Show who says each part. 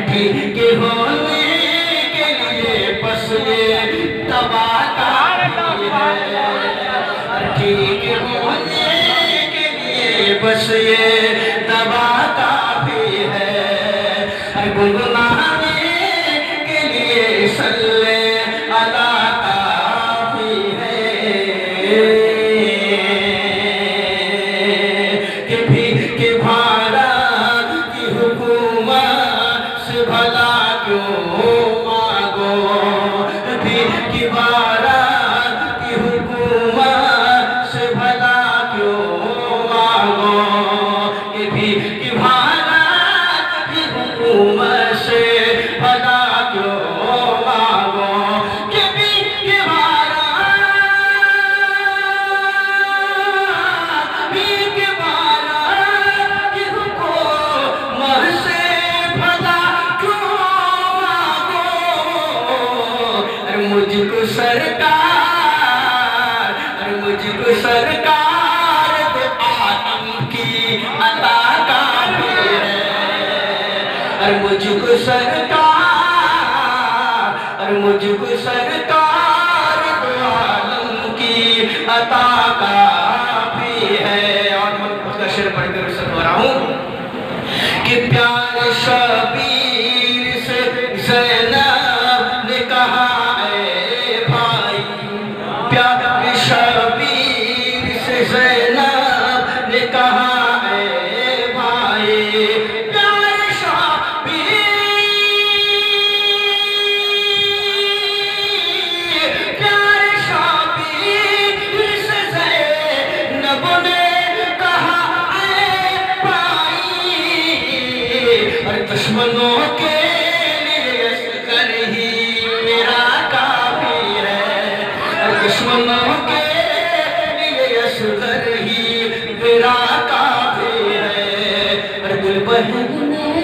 Speaker 1: کی کہ ہونے کے لیے بس یہ تباہ ہے بس یہ تباہ کاری ہے۔ گلگلہ کو سرکار، اور مجھ کو سرکار تو آنم کی عطا کافی ہے۔ اور مجھ کو سرکار، اور مجھ کو سرکار دشمنوں کے لیے لشکر ہی میرا کافی ہے۔ دشمنوں کے لیے لشکر ہی میرا کافی ہے۔ دل بہن نے